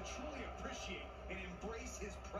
to truly appreciate and embrace his presence.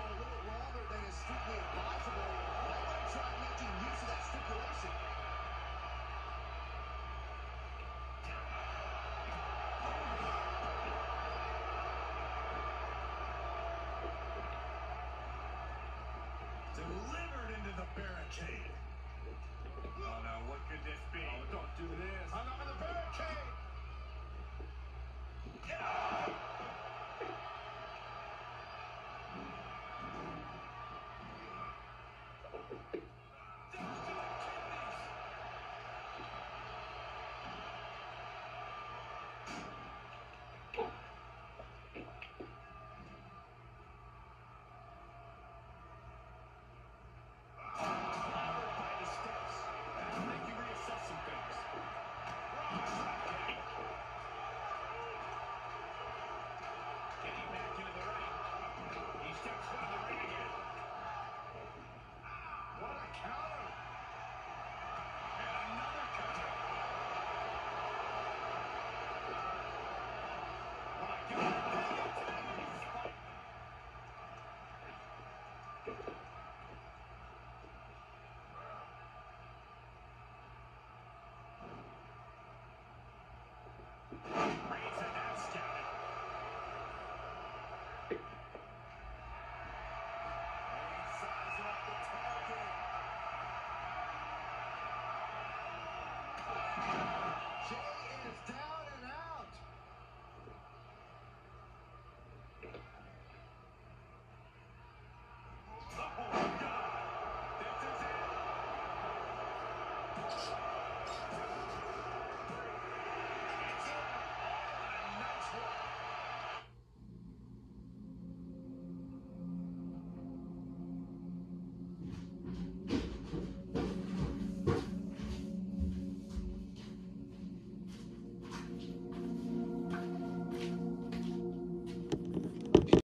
going a little longer than is strictly advisable, might want to try making use of that stipulation. Delivered into the barricade.